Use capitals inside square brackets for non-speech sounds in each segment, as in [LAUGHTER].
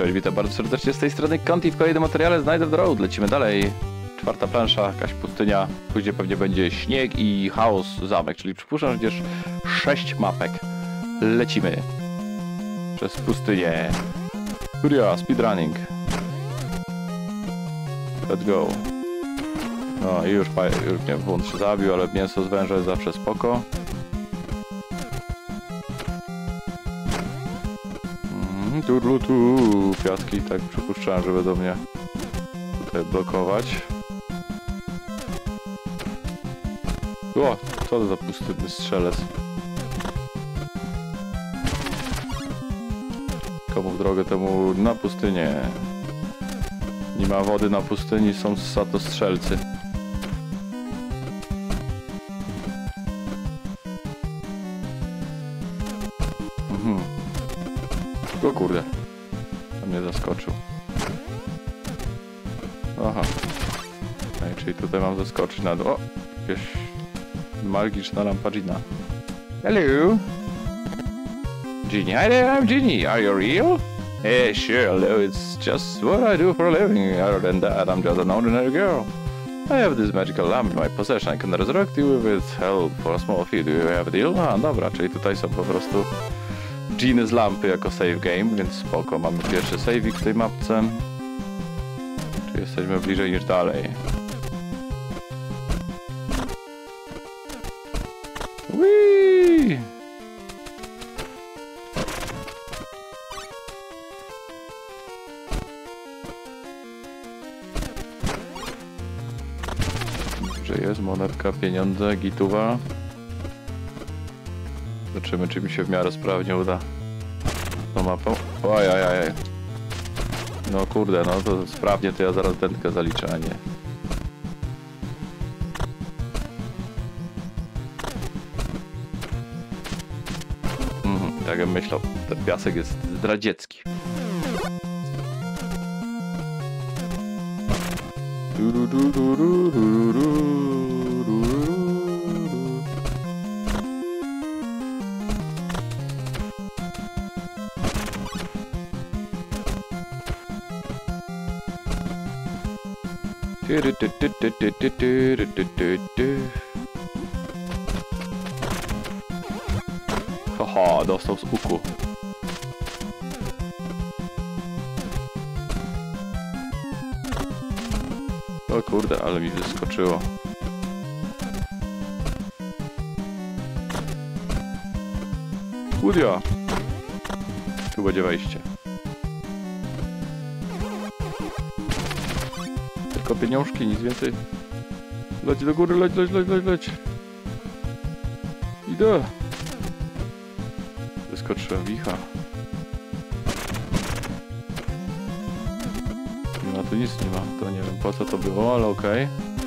Cześć, witam bardzo serdecznie z tej strony Conti w kolejnym materiale z Night of the Road. Lecimy dalej. Czwarta plansza, jakaś pustynia, później pewnie będzie śnieg i chaos zamek, czyli przypuszczam, że będziesz sześć mapek. Lecimy. Przez pustynię. Kuria, speedrunning. Let's go. No i już, już nie, błąd się zabił, ale mięso z węża jest zawsze spoko. Mhm, Turlu tu, piaski, tak przypuszczałem, że będą mnie tutaj blokować. O, co za pustynny strzelec? Komu w drogę, temu na pustynię. Nie ma wody na pustyni, są to strzelcy. O kurde. To mnie zaskoczył. Aha. No i czyli tutaj mam zaskoczyć na dół. O! Jakaś magiczna lampa Gina. Hello! Genie, there, I'm Genie. Are you real? Yeah, sure, hello, it's just what I do for a living. Other than that, I'm just an ordinary girl. I have this magical lamp in my possession. I can resurrect you with help for a small fee. Do you have a deal? A, dobra, czyli tutaj są po prostu dżiny z lampy jako save game, więc spoko. Mamy pierwszy saveik w tej mapce. Czy jesteśmy bliżej niż dalej? Whee! Jest monetka, pieniądze, gituwa. Zobaczymy, czy mi się w miarę sprawnie uda tą mapą. Ojajajaj. No kurde, no to sprawnie to ja zaraz dętkę zaliczę, a nie. Mhm, tak jak myślał, ten piasek jest zdradziecki. Du, du, du, du, du, du, du. Haha, dostał z uku. O kurde, ale mi wyskoczyło. Udia! Tu będzie wejście. Tylko pieniążki, nic więcej. Leć do góry, leć, leć, leć, leć, leć. Idę. Wyskoczyłem wicha. No tu nic nie ma, to nie wiem po co to było, ale okej. Nie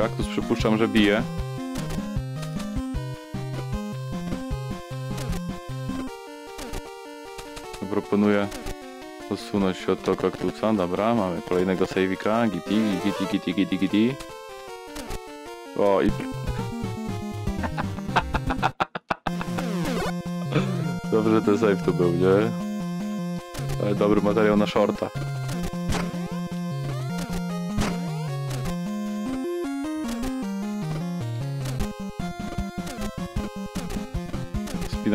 kaktus przypuszczam, że bije. Proponuję posunąć się od tego kaktusa. Dobra, mamy kolejnego saveika. Giti, giti, giti, giti, giti. O, i... [LAUGHS] Dobrze, ten save tu był, nie? Ale dobry materiał na shorta.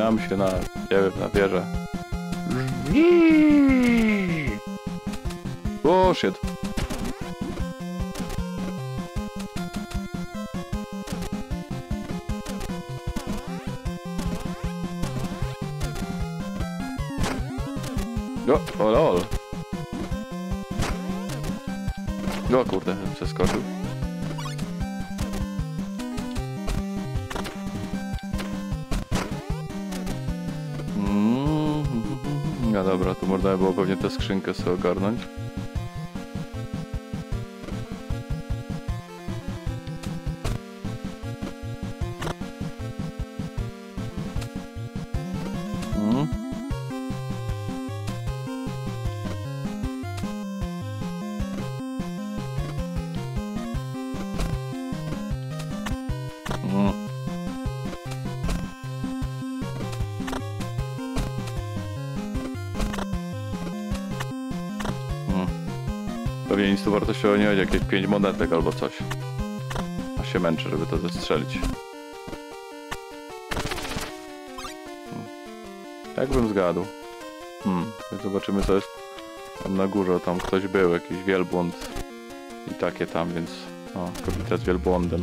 Spinamy się na, nie wiem, na wieżę. O, shit. No, o lol. O kurde, przeskoczył. Dobra, to można by było pewnie tę skrzynkę sobie ogarnąć. Pewnie nic tu wartościowo nie będzie, jakieś 5 monetek albo coś. A się męczę, żeby to zestrzelić. Hmm. Jak bym zgadł? Hmm, więc zobaczymy co jest tam na górze. Tam ktoś był, jakiś wielbłąd i takie tam, więc... O, kobieta z wielbłądem.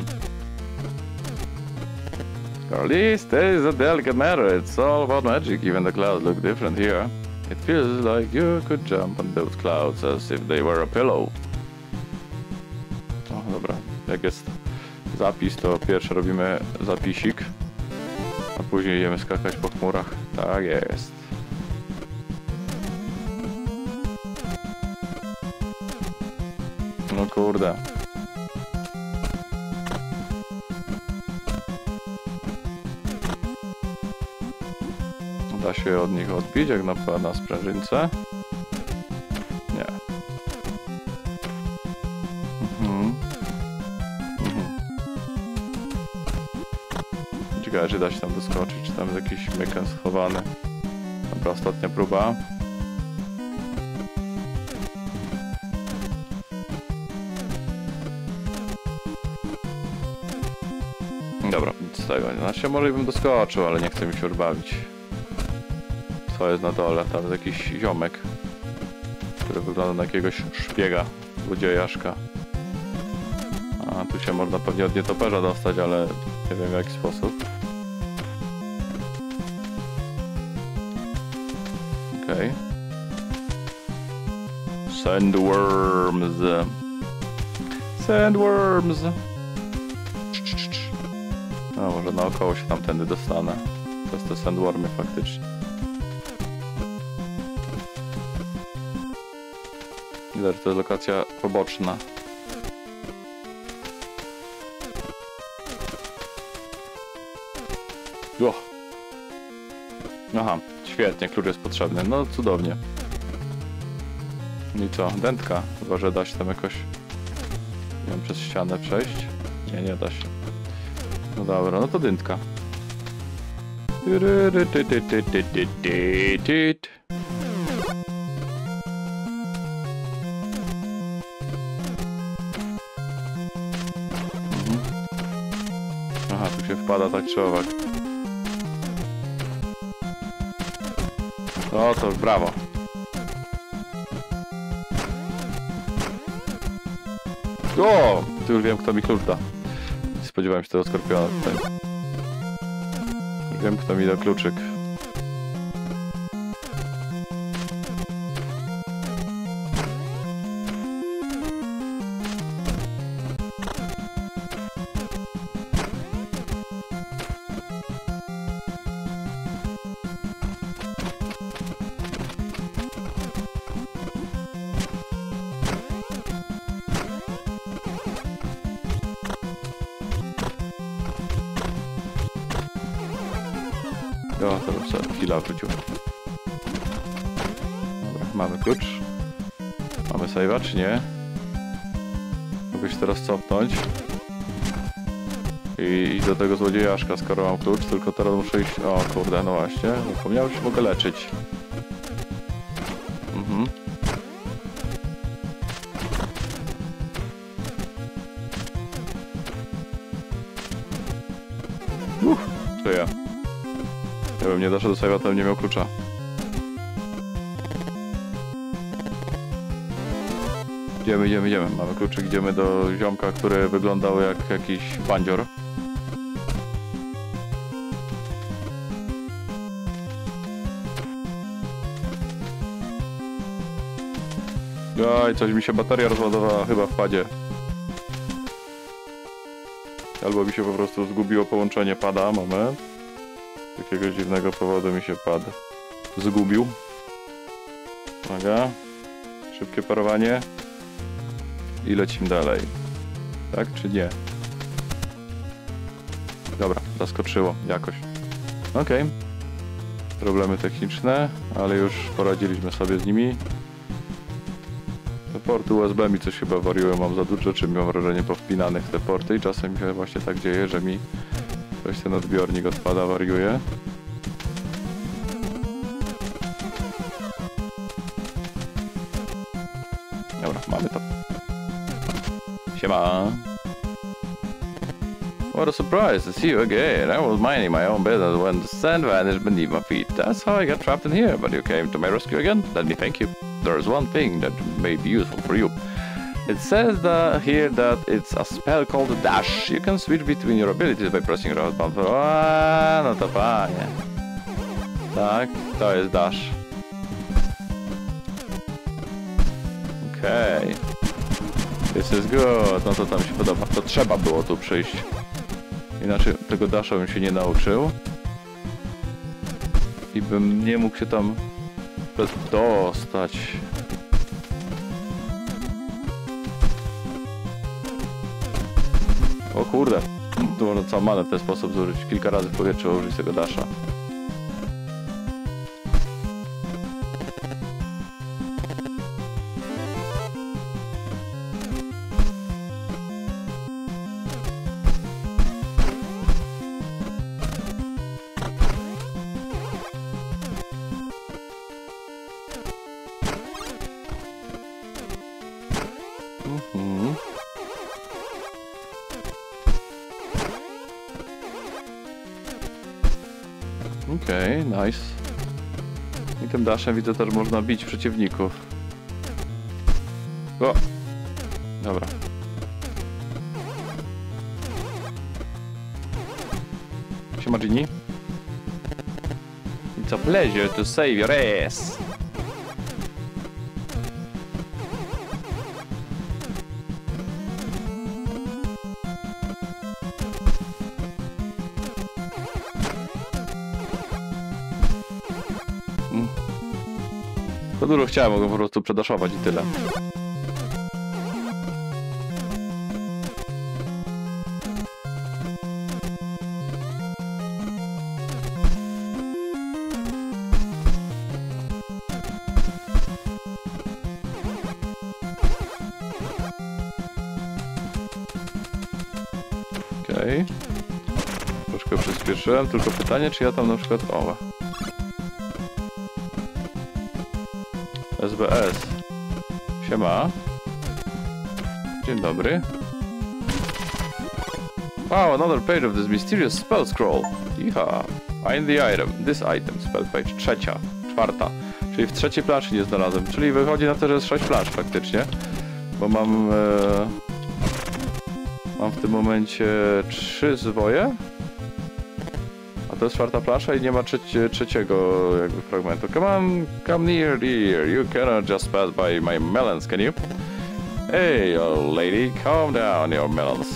Carlis, this is a delicate matter. It's all about magic. Even the clouds look different here. It feels like you could jump on those clouds as if they were a pillow. O, dobra. Jak jest zapis, to pierwsze robimy zapisik, a później idziemy skakać po chmurach. Tak jest. No kurde. Da się od nich odbić, jak na, na sprężynce? Nie. Mhm. Mhm. Ciekawe, czy da się tam doskoczyć, czy tam jest jakiś myken schowany. Dobra, ostatnia próba. Dobra, nic z tego. Znaczy, może bym doskoczył, ale nie chcę mi się odbawić. Co jest na dole? Tam jest jakiś ziomek, który wygląda na jakiegoś szpiega, złodziejaszka. A tu się można pewnie od nietoperza dostać, ale nie wiem w jaki sposób. Okej. Okay. Sandworms. Sandworms. No, może naokoło się tamtędy dostanę. To jest te sandwormy faktycznie. To jest lokacja poboczna. O! Aha, świetnie, klucz jest potrzebny. No, cudownie. I co? Dętka. Chyba, że da się tam jakoś... Nie wiem, przez ścianę przejść? Nie, nie da się. No dobra, no to dętka. Wpada tak czy owak. No to brawo. O! Tu już wiem kto mi klucz da. Spodziewałem się tego skorpiona tutaj. Wiem kto mi da kluczyk. I iść do tego złodziejaszka, skoro mam klucz, tylko teraz muszę iść... O kurde, no właśnie, zapomniałem, że mogę leczyć. Mhm. Uff, żyję. Ja bym nie doszedł do save'a, to bym nie miał klucza. Idziemy, idziemy, idziemy. Mamy kluczyk, idziemy do ziomka, który wyglądał jak jakiś bandzior. Oj, coś mi się bateria rozładowała chyba w padzie. Albo mi się po prostu zgubiło połączenie pada, moment. Z jakiegoś dziwnego powodu mi się pad zgubił. Uwaga. Szybkie parowanie. I lecimy dalej. Tak czy nie? Dobra, zaskoczyło jakoś. Okej. Okay. Problemy techniczne, ale już poradziliśmy sobie z nimi. Porty USB mi coś chyba wariują, mam za dużo rzeczy, mam wrażenie powpinanych te porty i czasem się właśnie tak dzieje, że mi coś ten odbiornik odpada, wariuje. Dobra, mamy to. Siema. What a surprise to see you again. I was minding my own business when the sand vanished beneath my feet. That's how I got trapped in here, but you came to my rescue again. Let me thank you. There's one thing that may be useful for you. It says here that it's a spell called Dash. You can switch between your abilities by pressing right bumper. No to fajnie. Tak, to jest Dash. Okej. This is good. No to tam się podoba. To trzeba było tu przyjść. Inaczej tego Dasha bym się nie nauczył. I bym nie mógł się tam dostać. O kurde. Tu można całą manę w ten sposób zużyć. Kilka razy w powietrzu użyć tego Dasha. Mhm. Okej, nice. I tym dashem widzę też można bić przeciwników. O! Dobra. Siema Ginny. It's a pleasure to save your ass. To dużo chciałem, mogę po prostu przedaszować i tyle. Okej. Troszkę przyspieszyłem, tylko pytanie, czy ja tam na przykład... O, SBS. Siema. Dzień dobry. Wow, another page of this mysterious spell scroll. Iha. Find the item. This item. Spell page trzecia. Czwarta. Czyli w trzeciej planszy nie znalazłem. Czyli wychodzi na to, że jest sześć plansz faktycznie. Bo mam... E... Mam w tym momencie trzy zwoje. To jest czwarta plansza i nie ma trzecie, trzeciego jakby fragmentu. Come on, come near dear. You cannot just pass by my melons, can you? Hey, old lady, calm down your melons.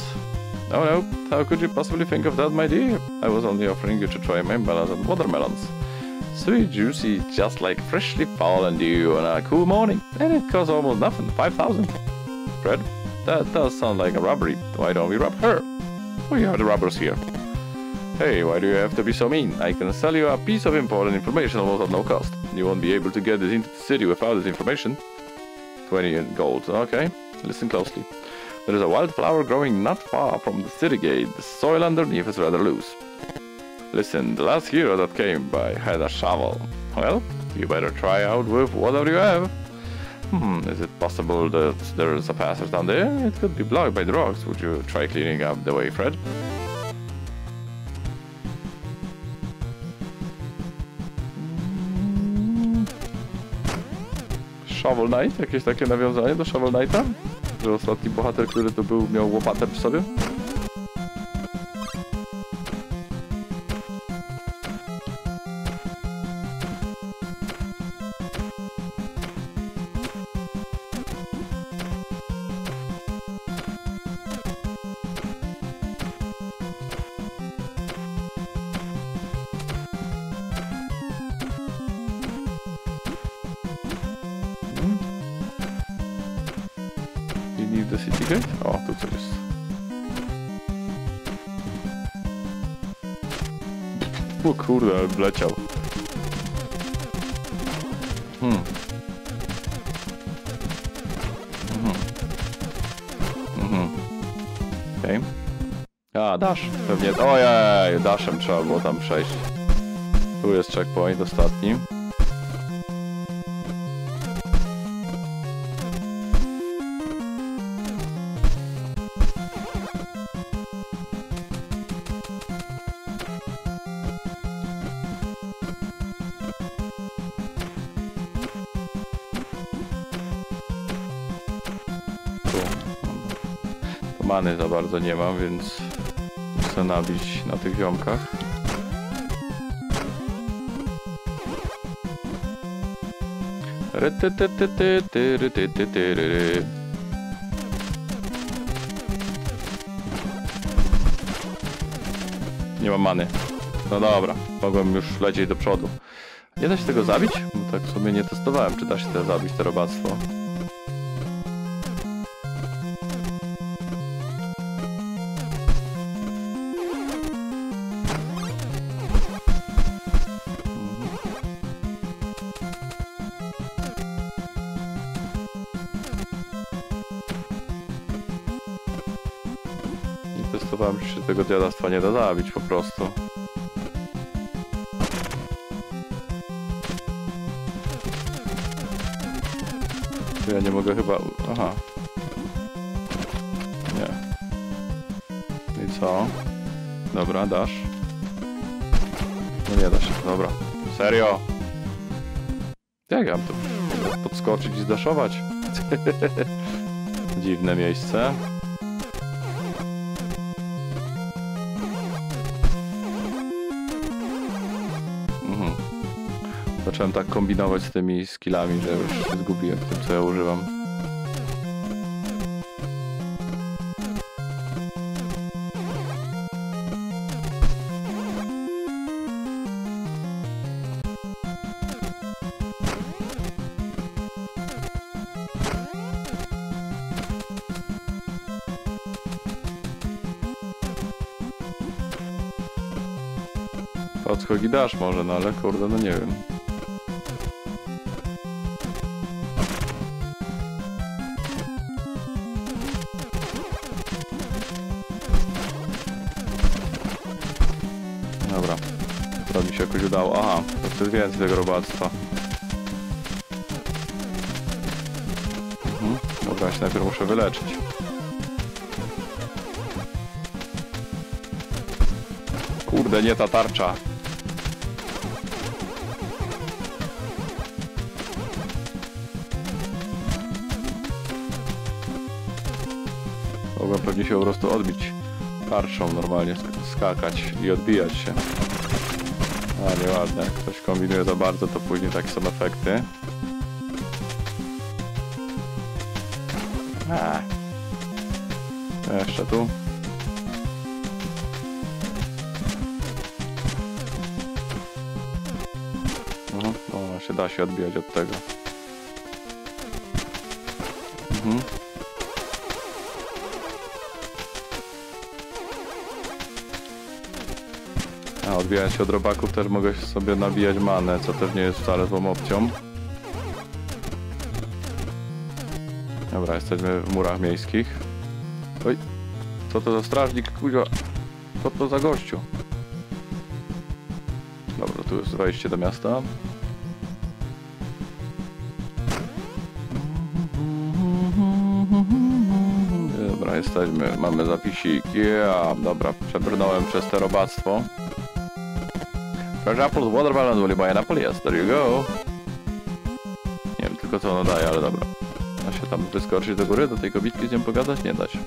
No, no, how could you possibly think of that, my dear? I was only offering you to try my melons and watermelons. Sweet, juicy, just like freshly fallen dew on a cool morning. And it costs almost nothing, 5,000. Fred, that does sound like a robbery. Why don't we rob her? We are the robbers here. Hey, why do you have to be so mean? I can sell you a piece of important information almost at no cost. You won't be able to get this into the city without this information. 20 gold, okay. Listen closely. There is a wildflower growing not far from the city gate. The soil underneath is rather loose. Listen, the last hero that came by had a shovel. Well, you better try out with whatever you have. Hmm, is it possible that there's a passage down there? It could be blocked by the rocks. Would you try cleaning up the way, Fred? Shovel Knight? Jakieś takie nawiązanie do Shovel Knighta? Że ostatni bohater, który tu był, miał łopatę przy sobie? Kurde, ale wleciał. Hmm. Mhm. Mhm. A, dash. Pewnie. Ojej, dashem trzeba było tam przejść. Tu jest checkpoint ostatni. Many za bardzo nie mam, więc chcę nabić na tych ziomkach. Nie mam many. No dobra, mogłem już lecieć do przodu. Nie da się tego zabić? Bo tak w sumie nie testowałem, czy da się to zabić, to robactwo. Testowałem, czy się tego dziadostwa nie da zabić po prostu. Ja nie mogę chyba... Aha. Nie. I co? Dobra, dasz. No nie da się, dobra. Serio? Jak ja mam podskoczyć i zdaszować? [LAUGHS] Dziwne miejsce. Zacząłem tak kombinować z tymi skillami, że już się zgubiłem tym, co ja używam. Odskoki dasz może, no ale kurde, no nie wiem. To jest więcej tego robactwa. Mhm. Dobra, ja się najpierw muszę wyleczyć. Kurde, nie ta tarcza. Mogłem pewnie się po prostu odbić tarczą normalnie, sk- skakać i odbijać się. A, nieładne. Jak ktoś kombinuje za bardzo, to później takie są efekty. A. Jeszcze tu. Mhm. O, się da się odbijać od tego. Mhm. Odbijając się od robaków też mogę sobie nabijać manę, co też nie jest wcale złą opcją. Dobra, jesteśmy w murach miejskich. Oj, co to za strażnik, kuźwa? Co to za gościu? Dobra, tu jest wejście do miasta. Dobra, jesteśmy, mamy zapisik. Yeah, dobra, przebrnąłem przez te robactwo. Fresh apples, watermelon, will you buy an apple? Yes, there you go. Nie wiem tylko co ono daje, ale dobra. Da się tam wyskoczyć do góry, do tej kobitki z nią pogadać? Nie da się.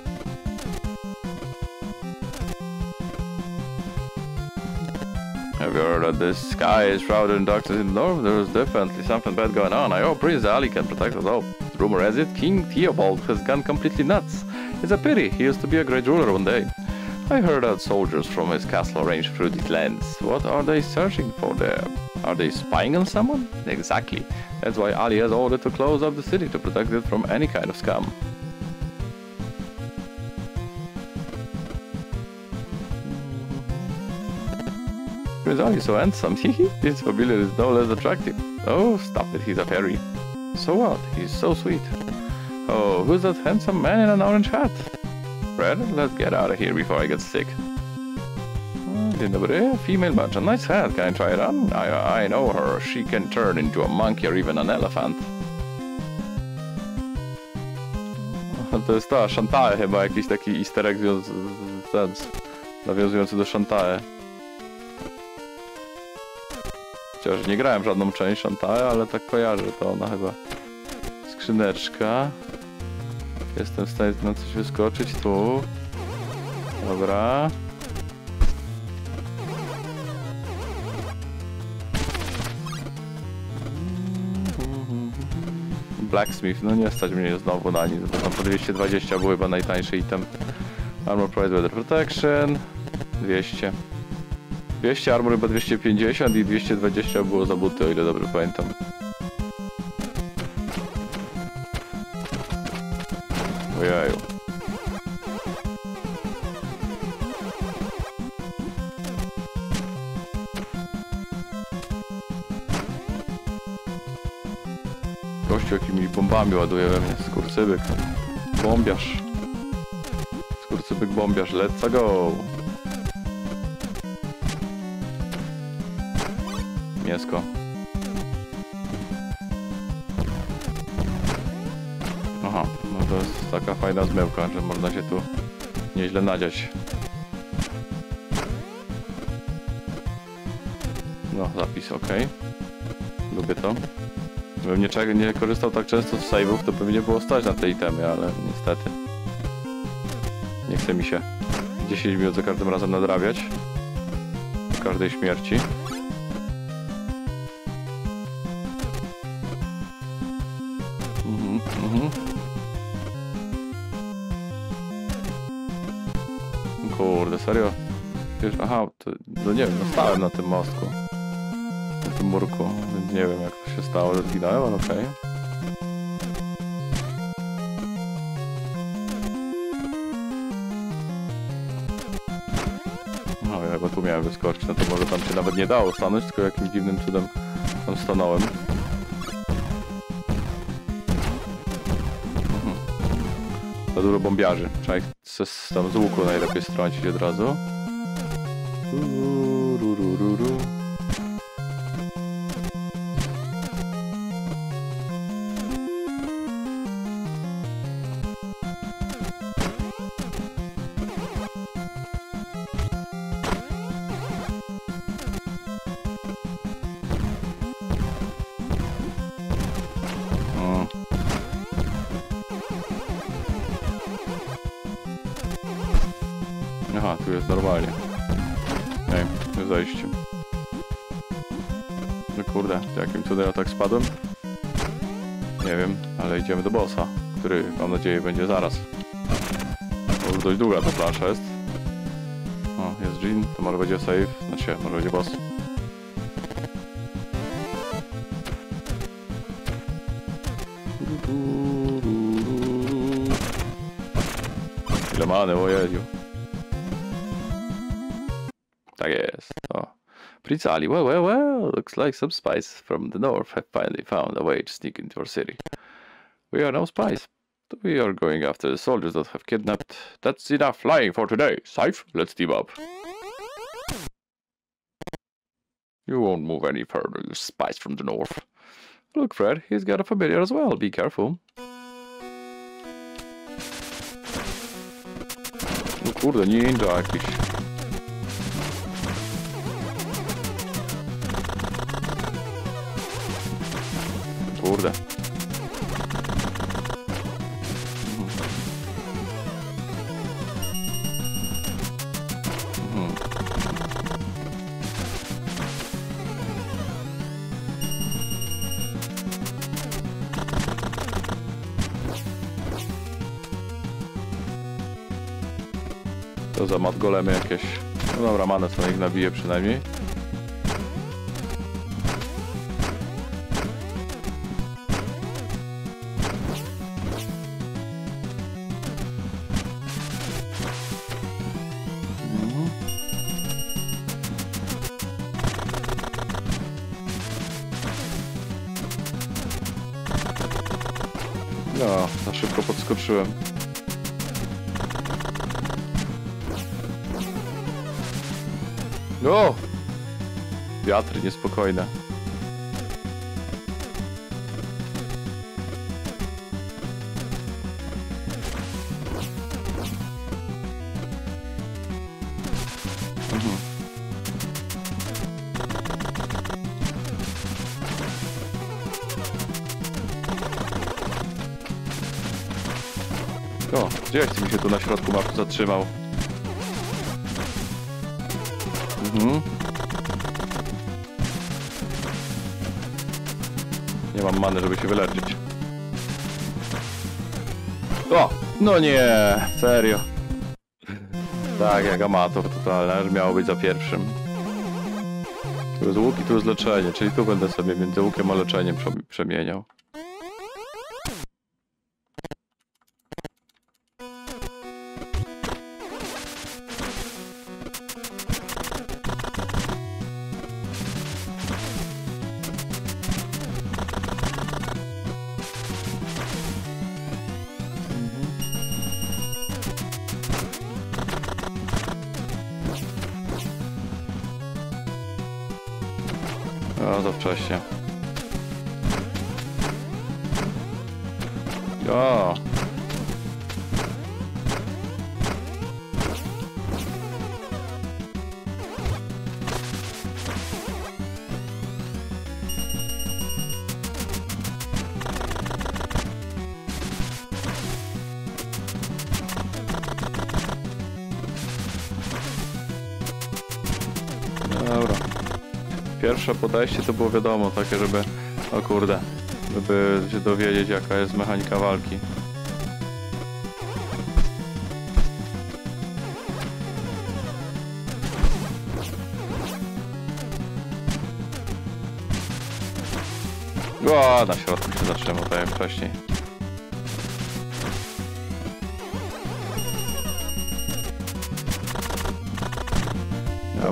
Have you heard that the sky is shrouded in darkness in the north? There's definitely something bad going on. I hope Prince Ali can protect us all. Rumor has it, King Theobald has gone completely nuts. It's a pity, he used to be a great ruler one day. I heard that soldiers from his castle range through these lands. What are they searching for there? Are they spying on someone? Exactly. That's why Ali has ordered to close up the city to protect it from any kind of scam. Prince Ali is so handsome. [LAUGHS] His familiar is no less attractive. Oh, stop it, he's a fairy. So what? He's so sweet. Oh, who's that handsome man in an orange hat? Fred, let's get out of here before I get sick. Oh, Dzień dobry, female merchant. Nice hat, can I try it on? I, I know her. She can turn into a monkey or even an elephant. [LAUGHS] To jest ta, Shantae chyba, jakiś taki easter egg ten, nawiązujący do Shantae. Chociaż nie grałem żadną część Shantae, ale tak kojarzę to ona chyba. Skrzyneczka. Jestem w stanie na coś wyskoczyć tu. Dobra. Blacksmith, no nie stać mnie znowu na nic, bo tam po 220 był chyba najtańszy item. Armor Pride Weather Protection, 200. 200 armor chyba 250 i 220 było za buty, o ile dobrze pamiętam. Jakimiś bombami ładuje we mnie, skurcybyk. Bombiarz. Skurcybyk bombiarz, let's go! Mięsko. Aha, no to jest taka fajna zmyłka, że można się tu nieźle nadziać. No, zapis ok. Lubię to. Gdybym nie, nie korzystał tak często z save'ów, to pewnie było stać na te itemy, ale niestety. Nie chce mi się 10 minut za każdym razem nadrabiać. Każdej śmierci. Mhm, mhm. Kurde, serio? Aha, to, no nie wiem, no stałem na tym mostku. Na tym murku, nie wiem jak to się stało, że zginąłem, ale okej. No, ja chyba tu miałem wyskoczyć, no to może tam się nawet nie dało stanąć, tylko jakimś dziwnym cudem tam stanąłem. Mhm. Za dużo bombiarzy. Trzeba ich z, tam z łuku najlepiej strącić od razu. Ururururu. Mm. Spadłem? Nie wiem, ale idziemy do bossa, który mam nadzieję będzie zaraz. Bo już dość długa ta plansza jest. O, jest Jean, to może będzie save, znaczy może będzie boss. Ile many, ojeju. Prince Ali, well, well, well, looks like some spies from the north have finally found a way to sneak into our city. We are no spies. We are going after the soldiers that have kidnapped. That's enough flying for today. Safe, let's team up. You won't move any further, you spies from the north. Look, Fred, he's got a familiar as well. Be careful. No kurde, ninja jakiś. Kurde. To za mat golemy jakieś. No dobra, manę co ich nabije przynajmniej. Szybko podskoczyłem. No! Wiatry niespokojne. O, gdzie jak mi się tu na środku mapy zatrzymał? Mhm. Nie mam many, żeby się wyleczyć. O! No nie! Serio. Tak, jak amator totalny, że miało być za pierwszym. Tu jest łuk i tu jest leczenie, czyli tu będę sobie między łukiem a leczeniem przem- przemieniał. Dobra. Pierwsze podejście to było wiadomo, takie, żeby... O kurde. Żeby się dowiedzieć, jaka jest mechanika walki. O, na środku się zatrzymał, tak jak wcześniej.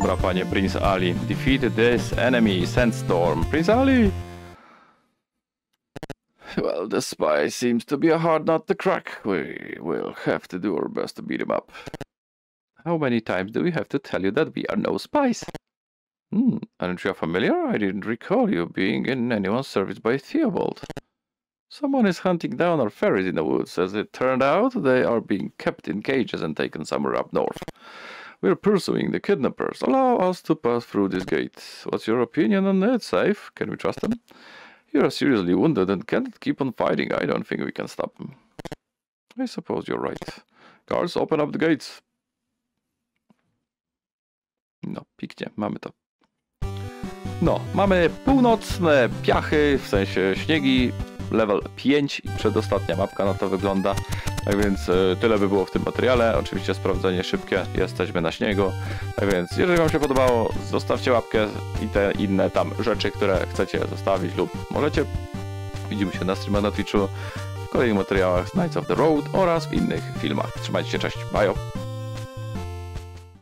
Dobra, panie Prince Ali. Defeat this enemy, Sandstorm. Prince Ali! Well, the spy seems to be a hard nut to crack. We will have to do our best to beat him up. How many times do we have to tell you that we are no spies? Hmm, aren't you familiar? I didn't recall you being in anyone's service by Theobald. Someone is hunting down our fairies in the woods. As it turned out, they are being kept in cages and taken somewhere up north. We're pursuing the kidnappers. Allow us to pass through this gate. What's your opinion on it? Safe? Can we trust them? You're seriously wounded and can't keep on fighting. I don't think we can stop them. I suppose you're right. Guards, open up the gates. No, piknie, mamy to. No, mamy północne piachy, w sensie śniegi, level 5 i przedostatnia mapka na to wygląda. Tak więc e, tyle by było w tym materiale. Oczywiście sprawdzenie szybkie, jesteśmy na śniegu. Tak więc jeżeli Wam się podobało, zostawcie łapkę i te inne tam rzeczy, które chcecie zostawić lub możecie. Widzimy się na streamach na Twitchu, w kolejnych materiałach z Knights of the Road oraz w innych filmach. Trzymajcie się, cześć, bye!